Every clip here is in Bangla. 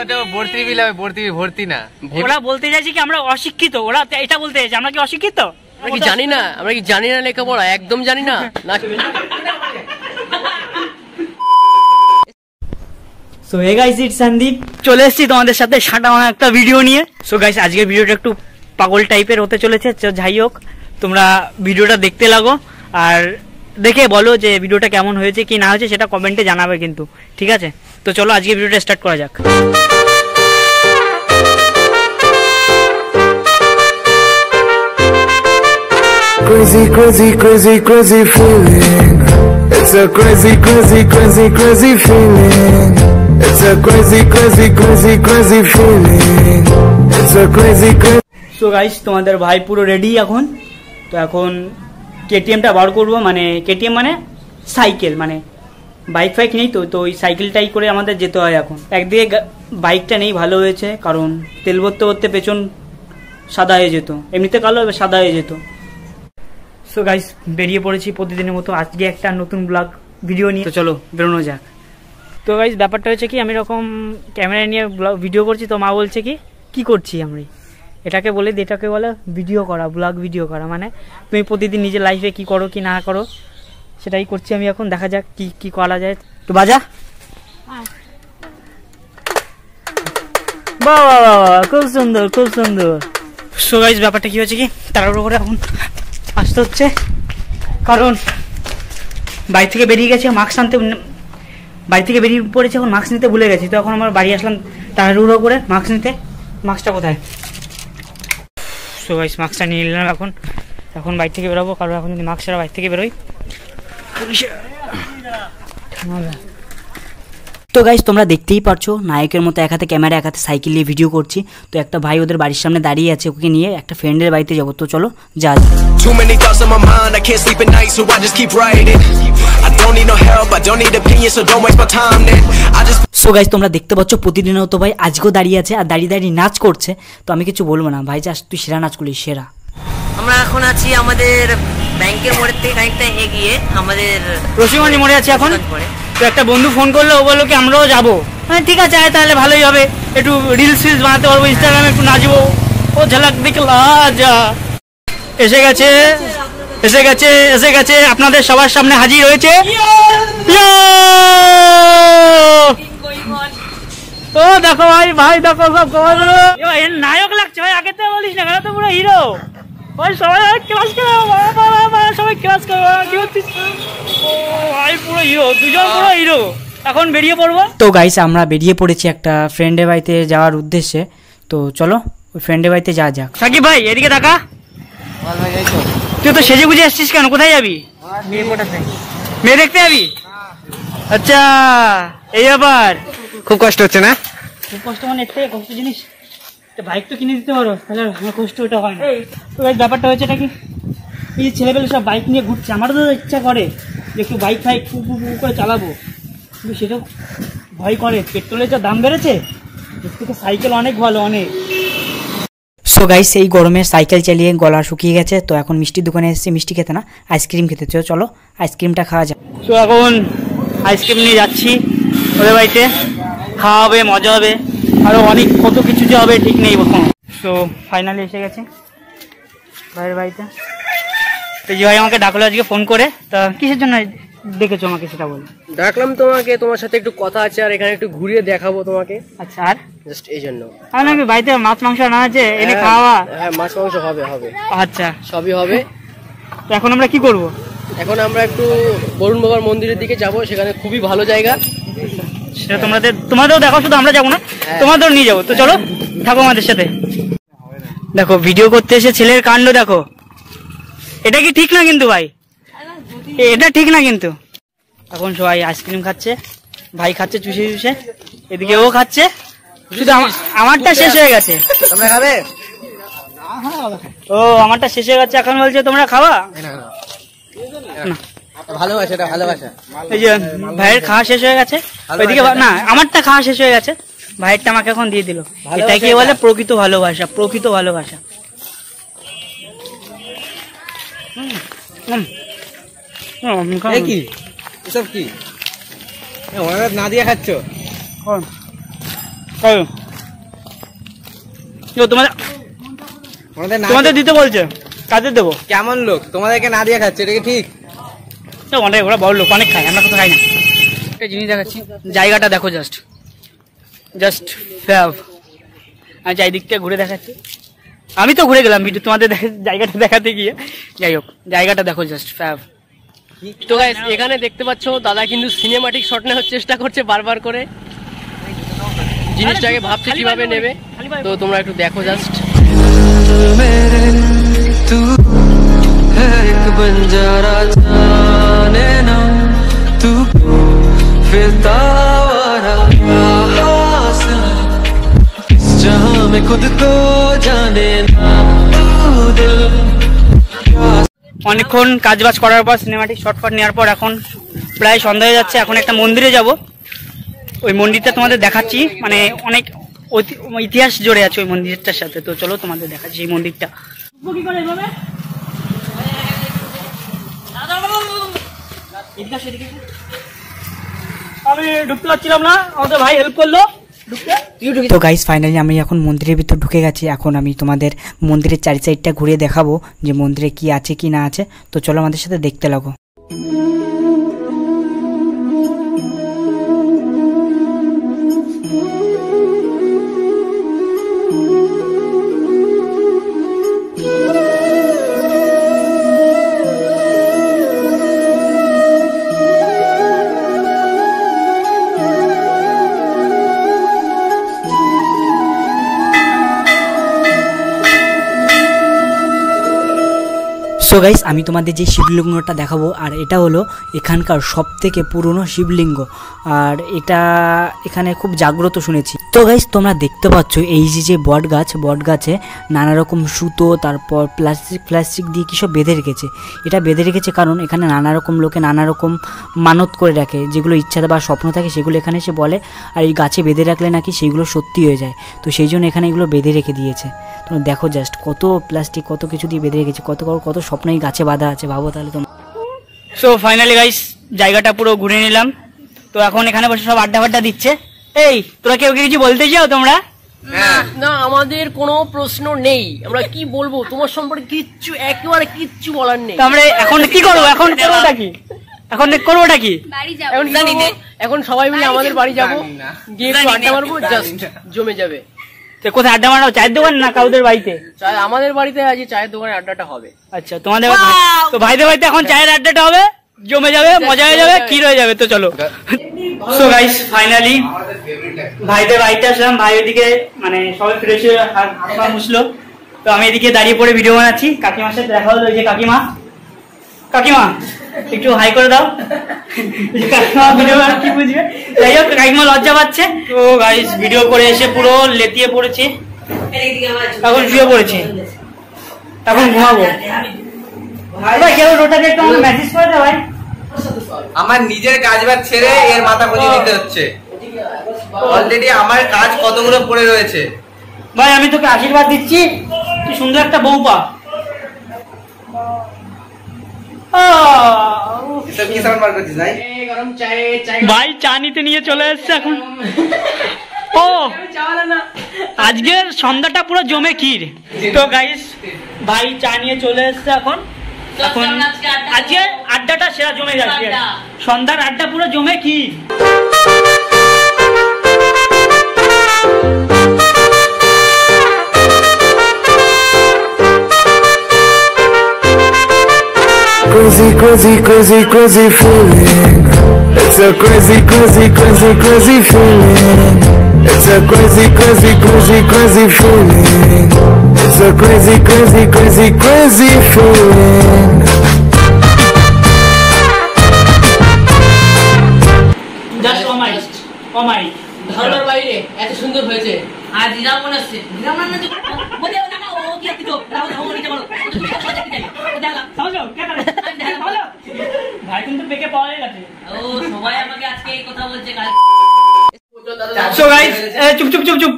ওটা ভর্তি বিল ভর্তি ভর্তি না। ওরা বলতে চাইছে কি আমরা অশিক্ষিত ওরা এটা বলতে চাইছে আমরা কি অশিক্ষিত? আমরা কি জানি না আমরা কি জানি না লেখাপড়া একদম জানি না না। So hey guys it Sandeep চলে এসেছি তোমাদের সাথে সাঁটা মারা একটা ভিডিও নিয়ে। সো গাইস আজকের ভিডিওটা একটু পাগল টাইপের হতে চলেছে যাই হোক তোমরা ভিডিওটা দেখতে লাগো। আর দেখে বলো যে ভিডিওটা কেমন হয়েছে কি না হয়েছে সেটা কমেন্টে জানাবে কিন্তু ঠিক আছে? তো চলো আজকে ভিডিওটা স্টার্ট করা যাক Crazy, crazy, crazy, crazy feeling. It's a crazy, crazy, crazy, crazy feeling. It's a crazy, crazy, crazy, crazy feeling. It's a crazy, crazy. So guys তোমাদের ভাই পুরো রেডি এখন তো এখন কেটিএমটা বার করব মানে কেটিএম মানে সাইকেল মানে বাইক ফাইক নেই তো তো ওই সাইকেলটাই করে আমাদের যেতে হয় এখন। একদিকে বাইকটা নেই ভালো হয়েছে কারণ তেল ভরতে ভরতে পেছন সাদা হয়ে যেত। এমনিতে কালো এবার সাদা হয়ে যেত। সো গাইস বেরিয়ে পড়েছি প্রতিদিনের মতো আজকে একটা নতুন ব্লগ ভিডিও নিয়ে। তো চলো বেরোনো যাক। তো গাইস ব্যাপারটা হচ্ছে কি আমি এরকম ক্যামেরা নিয়ে ব্লগ ভিডিও করছি তো মা বলছে কি কি করছি আমি এটাকে বলে এটাকে বলে ভিডিও করা ব্লগ ভিডিও করা। মানে তুমি প্রতিদিন নিজের লাইফে কি করো কি না করো সেটাই করছি আমি এখন দেখা যাক কি কি করা যায়। তো বাজা? বাহ খুব সুন্দর খুব সুন্দর। সো ব্যাপারটা কি হচ্ছে কি? তাড়াহুড়ো করে এখন আসতে হচ্ছে। কারণ বাড়ি থেকে বেরিয়ে গেছে মাস্ক আনতে বাড়ি থেকে বেরিয়ে পড়েছে এখন মাস্ক নিতে ভুলে গেছি। তো এখন আমার বাড়ি আসলাম তাড়াহুড়ো করে মাস্ক নিতে। মাস্কটা কোথায়? সো মাস্কটা নিয়ে নিলাম এখন। এখন বাড়ি থেকে বেরোবো কারণ এখন যদি মাস্ক ছাড়া বাড়ি থেকে বেরোই তো গাইস তোমরা দেখতেই পারছ নায়কের মতো এক হাতে ক্যামেরা এক হাতে সাইকেল নিয়ে ভিডিও করছি তো একটা ভাই ওদের বাড়ির সামনে দাঁড়িয়ে আছে ওকে নিয়ে একটা ফ্রেন্ডের বাড়িতে যাব তো চলো যা যাক। Too many thoughts on my mind, I can't sleep at night, so I just keep writing. I don't need no help, I don't need opinions, so don't waste my time then. I just so guys তোমরা দেখতে পাচ্ছ প্রতিদিনও তো ভাই আজকেও দাঁড়িয়ে আছে আর দাঁড়িয়ে দাঁড়িয়ে নাচ করছে তো আমি কিছু বলব না ভাই জাস্ট তুই সেরা নাচ করলি সেরা আমরা এখন আছি আমাদের ব্যাংকের মোড়ের থেকে খানিকটা এগিয়ে আমাদের রসিগঞ্জ মোড়ে আছি এখন। তো একটা বন্ধু ফোন করল ও বলল কি আমরাও যাব। হ্যাঁ ঠিক আছে আয় তাহলে ভালোই হবে। একটু রিলস ফিলস বানাতে পারব ইনস্টাগ্রামে একটু নাচবো। ও ঝালাক দেখলা যা এসে গেছে এসে গেছে এসে গেছে। আপনাদের সবার সামনে হাজির হয়েছে। ও দেখো ভাই ভাই দেখো সব ভাই, এর নায়ক লাগছে ভাই আগে তো বলিস না কেন তো পুরো হিরো ভাই সবাই ক্লাস করো সবাই ক্লাস করো কি হচ্ছিস পুরো হিরো দুজন পুরো হিরো এখন বেরিয়ে পড়ব। তো গাইস আমরা বেরিয়ে পড়েছি একটা ফ্রেন্ডের বাড়িতে যাওয়ার উদ্দেশ্যে। তো চলো ওই ফ্রেন্ডের বাড়িতে যাওয়া যাক। সাকিব ভাই এদিকে দেখা। তুই তো সেজে গুজে আসছিস কেন? কোথায় যাবি? মেয়ে দেখতে যাবি? আচ্ছা এই ব্যাপার। খুব কষ্ট হচ্ছে না? খুব কষ্ট মানে কষ্ট জিনিস বাইক তো কিনে দিতে পারো তাহলে আমার কষ্ট ওটা হয় না। guys, ব্যাপারটা হচ্ছে নাকি এই যে ছেলেপেলে সব বাইক নিয়ে ঘুরছে আমারও তো ইচ্ছা করে যে একটু বাইক ফাইক ফু ফু করে চালাবো। কিন্তু সেটা ভয় করে পেট্রোলের যা দাম বেড়েছে এর থেকে সাইকেল অনেক ভালো অনেক। সো গাইস এই গরমে সাইকেল চালিয়ে গলা শুকিয়ে গেছে তো এখন মিষ্টির দোকানে এসেছি মিষ্টি খেতে না আইসক্রিম খেতে। চলো চলো আইসক্রিমটা খাওয়া যাক। তো এখন আইসক্রিম নিয়ে যাচ্ছি ওদের বাড়িতে। খাওয়া হবে মজা হবে। আরও অনেক কত কিছু যে হবে ঠিক নেই এখন তো ফাইনালি এসে গেছে। ভাইয়ের বাড়িতে। তো যে ভাই আমাকে ডাকলো আজকে ফোন করে। তা কিসের জন্য ডেকেছো আমাকে সেটা বলো। ডাকলাম তোমাকে তোমার সাথে একটু কথা আছে আর এখানে একটু ঘুরিয়ে দেখাবো তোমাকে। আচ্ছা আর? জাস্ট এই জন্য। আর নাকি বাড়িতে মাছ মাংস না আছে এনে হ্যাঁ, খাওয়া। হ্যাঁ মাছ মাংস হবে হবে। আচ্ছা। সবই হবে। তো এখন আমরা কি করব? এখন আমরা একটু বরুণ বাবার মন্দিরের দিকে যাব সেখানে খুবই ভালো জায়গা। সেটা তোমাদের তোমাদেরও দেখো শুধু আমরা যাব না তোমাদেরও নিয়ে যাব। তো চলো থাকো আমাদের সাথে। দেখো ভিডিও করতে এসে ছেলের কাণ্ড দেখো। এটা কি ঠিক না কিন্তু ভাই? এটা ঠিক না কিন্তু। এখন সবাই আইসক্রিম খাচ্ছে ভাই খাচ্ছে চুষে চুষে এদিকে ও খাচ্ছে। শুধু আমারটা শেষ হয়ে গেছে। তোমরা খাবে? ও আমারটা শেষ হয়ে গেছে এখন বলছে তোমরা খাওয়া না। ভালোবাসা এটা ভালোবাসা। এই যে ভাইয়ের খাওয়া শেষ হয়ে গেছে ওইদিকে না আমারটা খাওয়া শেষ হয়ে গেছে। ভাইয়েরটা আমাকে এখন দিয়ে দিল। এটাকে বলে? প্রকৃত ভালোবাসা প্রকৃত ভালোবাসা। কি? এসব কি? ওনারা না দিয়ে খাচ্ছ? তোমাদের তোমাদের দিতে বলছে। কাদের দেবো? কেমন লোক? তোমাদেরকে না দিয়ে খাচ্ছে এটা কি ঠিক? অনেক ওরা বড় লোক অনেক খায় আমরা কোথাও খাই না। একটা জিনিস দেখাচ্ছি জায়গাটা দেখো জাস্ট জাস্ট ফ্যাব আমি চারিদিকটা ঘুরে দেখাচ্ছি। আমি তো ঘুরে গেলাম ভিডিও তোমাদের জায়গাটা দেখাতে গিয়ে। যাই হোক জায়গাটা দেখো জাস্ট ফ্যাব তো গাইস এখানে দেখতে পাচ্ছ দাদা কিন্তু সিনেমাটিক শট নেওয়ার চেষ্টা করছে বারবার করে। জিনিসটাকে ভাবছে কীভাবে নেবে। তো তোমরা একটু দেখো জাস্ট তু বঞ্জারা जाने ना तू फिरता आवारा क्या हासिल इस जहां में खुद को जाने ना तू दिल क्या অনেকক্ষণ কাজ বাজ করার পর সিনেমাটিক শর্ট ফট নেওয়ার পর এখন প্রায় সন্ধ্যা হয়ে যাচ্ছে এখন একটা মন্দিরে যাব ওই মন্দিরটা তোমাদের দেখাচ্ছি মানে অনেক ঐতি- ইতিহাস জড়ে আছে ওই মন্দিরটার সাথে তো চলো তোমাদের দেখাচ্ছি এই মন্দিরটা তো গাইস ফাইনালি আমি এখন মন্দিরের ভিতর ঢুকে গেছি। এখন আমি তোমাদের মন্দিরের চারি সাইডটা ঘুরিয়ে দেখাবো যে মন্দিরে কি আছে, কি না আছে। তো চলো আমাদের সাথে দেখতে লাগো। সো গাইস আমি তোমাদের যে শিবলিঙ্গটা দেখাবো, আর এটা হলো এখানকার সব থেকে পুরনো শিবলিঙ্গ। আর এটা এখানে খুব জাগ্রত শুনেছি। তো গাইস তোমরা দেখতে পাচ্ছ এই যে যে বট গাছ, বট গাছে নানা রকম সুতো, তারপর প্লাস্টিক প্লাস্টিক দিয়ে কী সব বেঁধে রেখেছে। এটা বেঁধে রেখেছে কারণ এখানে নানা রকম লোকে নানা রকম মানত করে রাখে। যেগুলো ইচ্ছা বা স্বপ্ন থাকে সেগুলো এখানে এসে বলে, আর এই গাছে বেঁধে রাখলে নাকি সেইগুলো সত্যি হয়ে যায়। তো সেই জন্য এখানে এগুলো বেঁধে রেখে দিয়েছে। তোমরা দেখো জাস্ট কত প্লাস্টিক কত কিছু দিয়ে বেঁধে রেখেছে কত কত স্বপ্ন এই গাছে বাঁধা আছে। ভাবো তাহলে তোমরা। সো ফাইনালি গাইস জায়গাটা পুরো ঘুরে নিলাম। তো এখন এখানে বসে সব আড্ডা ফাড্ডা দিচ্ছে। এই তোরা কেউ কিছু বলতে চাও তোমরা? না আমাদের কোনো প্রশ্ন নেই। আমরা কি বলব? তোমার সম্পর্কে কিচ্ছু একেবারে কিচ্ছু বলার নেই। আমরা এখন কি করব? এখন করবোটা কি? এখন করবোটা কি? এখন জানি না এখন সবাই মিলে আমাদের বাড়ি যাব। গিয়ে আড্ডা মারবো জাস্ট জমে যাবে। কোথায় আড্ডা মারাও? চায়ের দোকান না কাউদের বাড়িতে? আমাদের বাড়িতে আজ চায়ের দোকানে আড্ডাটা হবে। আচ্ছা তোমাদের তো ভাইদের বাড়িতে এখন চায়ের আড্ডাটা হবে জমে যাবে মজা হয়ে যাবে কি হয়ে যাবে তো চলো। সো গাইস ফাইনালি ভাইদের বাড়িতে আসলাম ভাই ওইদিকে মানে সবাই ফ্রেশ হয়ে হাত হাত পা মুছলো। তো আমি এদিকে দাঁড়িয়ে পড়ে ভিডিও বানাচ্ছি। কাকিমার সাথে দেখা হলো ওই যে কাকিমা। কাকিমা একটু হাই করে দাও। কি বুঝবে? যাই হোক কাকিমা লজ্জা পাচ্ছে। তো গাইস ভিডিও করে এসে পুরো লেতিয়ে পড়েছি। এখন শুয়ে পড়েছি। এখন ঘুমাবো। ভাই কেউ একটু মেসেজ করে দে ভাই। আমার নিজের কাজ বাজ ছেড়ে এর মাথা খুঁজে দিতে হচ্ছে। অলরেডি আমার কাজ কতগুলো পড়ে রয়েছে। ভাই আমি তোকে আশীর্বাদ দিচ্ছি। তুই সুন্দর একটা বউ পা। ভাই? চা নিতে নিয়ে চলে এসছে এখন। ও আজকের সন্ধ্যাটা পুরো জমে ক্ষীর। তো গাইস ভাই চা নিয়ে চলে এসছে এখন। এখন আজকে আড্ডাটা সেরা জমে যাচ্ছে। সন্ধ্যার আড্ডা পুরো জমে ক্ষীর। Crazy, crazy, crazy, crazy feeling. It's a crazy, crazy, crazy, crazy feeling. It's a crazy, crazy, crazy, crazy feeling. It's a crazy, crazy, crazy, crazy feeling. Just অমাইক অমাইক ধারণার বাইরে এত সুন্দর হয়েছে চুপ চুপ চুপ চুপ।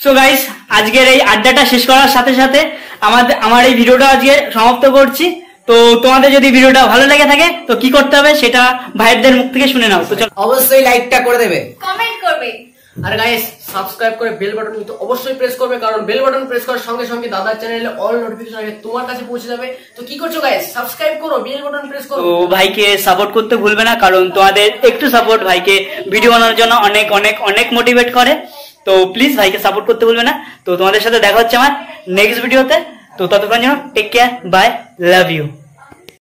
সো গাইস আজকের এই আড্ডাটা শেষ করার সাথে সাথে আমাদের আমার এই ভিডিওটা আজকে সমাপ্ত করছি। তো তোমাদের যদি ভিডিওটা ভালো লেগে থাকে তো কি করতে হবে সেটা ভাইয়ের মুখ থেকে শুনে নাও। তো অবশ্যই লাইকটা করে দেবে। কমেন্ট করবে। আর গাইস সাবস্ক্রাইব করে বেল বাটন কিন্তু অবশ্যই প্রেস করবে, কারণ বেল বাটন প্রেস করার সঙ্গে সঙ্গে দাদার চ্যানেলে অল নোটিফিকেশন আগে তোমার কাছে পৌঁছে যাবে। তো কি করছ গাইস সাবস্ক্রাইব করো বেল বাটন প্রেস করো। তো ভাইকে সাপোর্ট করতে ভুলবে না, কারণ তোমাদের একটু সাপোর্ট ভাইকে ভিডিও বানানোর জন্য অনেক অনেক অনেক মোটিভেট করে। তো প্লিজ ভাইকে সাপোর্ট করতে ভুলবে না। তো তোমাদের সাথে দেখা হচ্ছে আমার নেক্সট ভিডিওতে তো ততক্ষণ যেন take care bye love you